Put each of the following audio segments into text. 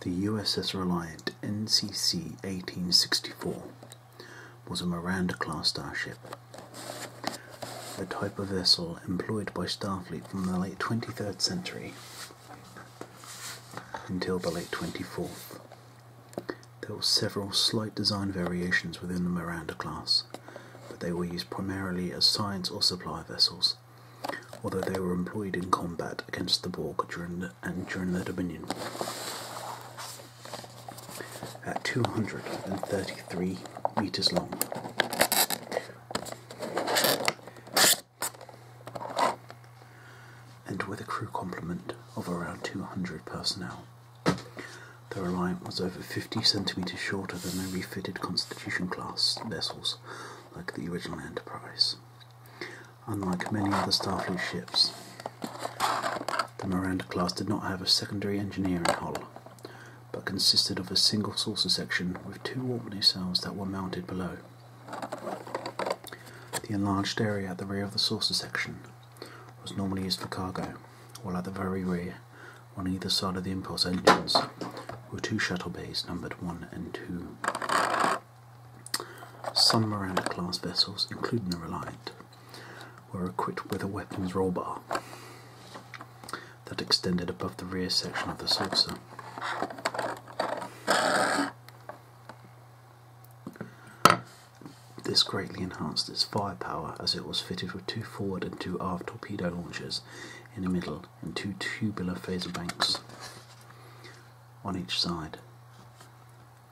The USS Reliant NCC 1864 was a Miranda class starship, a type of vessel employed by Starfleet from the late 23rd century until the late 24th. There were several slight design variations within the Miranda class, but they were used primarily as science or supply vessels, although they were employed in combat against the Borg during the, and during the Dominion War. At 233 meters long, and with a crew complement of around 200 personnel. The Reliant was over 50 centimeters shorter than the refitted Constitution class vessels like the original Enterprise. Unlike many other Starfleet ships, the Miranda class did not have a secondary engineering hull, but consisted of a single saucer section with two warp cells that were mounted below. The enlarged area at the rear of the saucer section was normally used for cargo, while at the very rear, on either side of the impulse engines, were two shuttle bays numbered 1 and 2. Some Miranda class vessels, including the Reliant, were equipped with a weapons roll bar that extended above the rear section of the saucer. This greatly enhanced its firepower as it was fitted with two forward and two aft torpedo launchers in the middle and two tubular phaser banks on each side.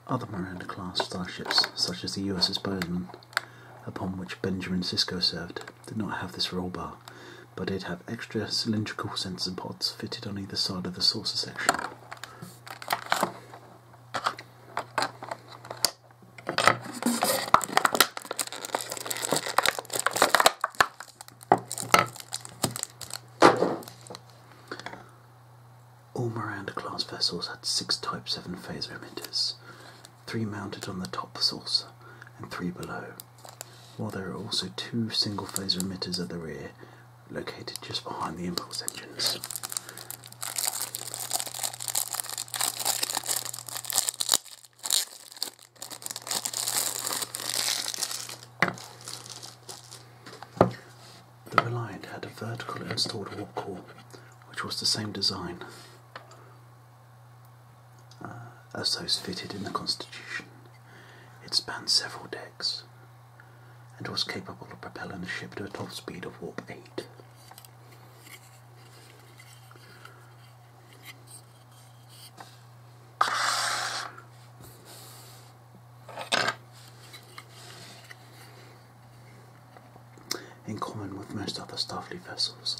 Other Miranda class starships, such as the USS Bozeman, upon which Benjamin Sisko served, did not have this roll bar, but did have extra cylindrical sensor pods fitted on either side of the saucer section. All Miranda class vessels had six Type 7 phaser emitters, three mounted on the top saucer and three below, while there are also two single phaser emitters at the rear, located just behind the impulse engines. The Reliant had a vertical installed warp core, which was the same design as those fitted in the Constitution. It spanned several decks and was capable of propelling the ship to a top speed of warp 8. In common with most other Starfleet vessels,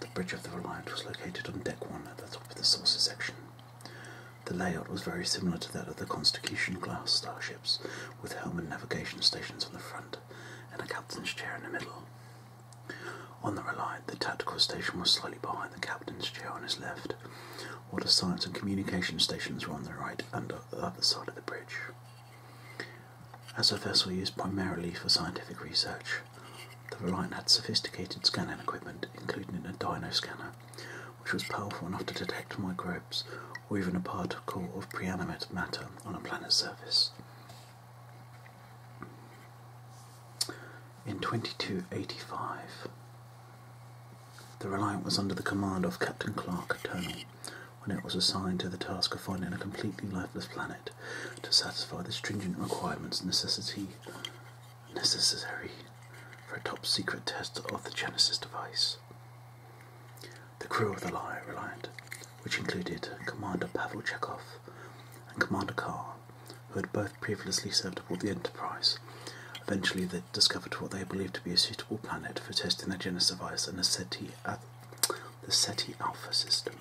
the bridge of the Reliant was located on deck 1 at the top of the saucer section. The layout was very similar to that of the Constitution class starships, with helm and navigation stations on the front and a captain's chair in the middle. On the Reliant, the tactical station was slightly behind the captain's chair on his left, while the science and communication stations were on the right and the other side of the bridge. As a vessel used primarily for scientific research, the Reliant had sophisticated scanning equipment, including a dyno scanner, which was powerful enough to detect microbes or even a particle of preanimate matter on a planet's surface. In 2285, the Reliant was under the command of Captain Clark Terrell when it was assigned to the task of finding a completely lifeless planet to satisfy the stringent requirements necessity necessary for a top secret test of the Genesis device. The crew of the Reliant, which included Commander Pavel Chekov and Commander Carr, who had both previously served aboard the Enterprise, eventually they discovered what they believed to be a suitable planet for testing the Genesis device and the Ceti, the Ceti Alpha system.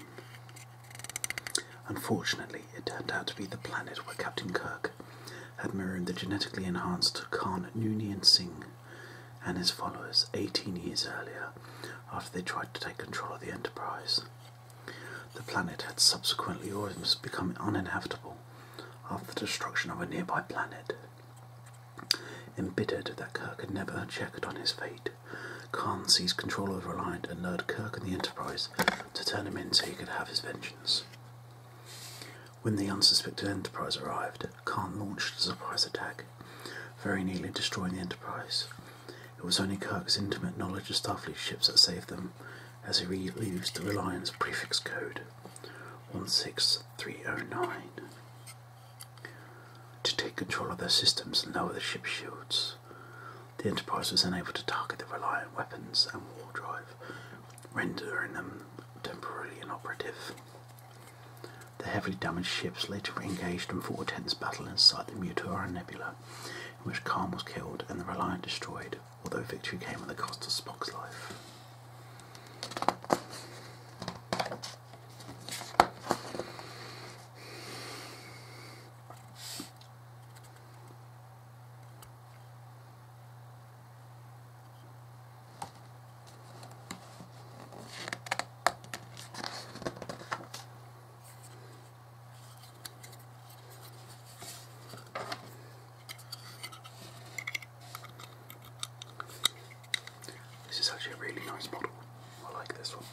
Unfortunately, it turned out to be the planet where Captain Kirk had marooned the genetically enhanced Khan Noonien Singh and his followers 18 years earlier after they tried to take control of the Enterprise. The planet had subsequently almost become uninhabitable after the destruction of a nearby planet. Embittered that Kirk had never checked on his fate, Khan seized control of Reliant and lured Kirk and the Enterprise to turn him in so he could have his vengeance. When the unsuspected Enterprise arrived, Khan launched a surprise attack, very nearly destroying the Enterprise. It was only Kirk's intimate knowledge of Starfleet ships that saved them, as he used the Reliant's prefix code 16309 to take control of their systems and lower the ship's shields. The Enterprise was unable to target the Reliant weapons and warp drive, rendering them temporarily inoperative. The heavily damaged ships later re-engaged and fought a tense battle inside the Mutara Nebula, in which Khan was killed and the Reliant destroyed, although victory came at the cost of Spock's life. choice model. I like this one.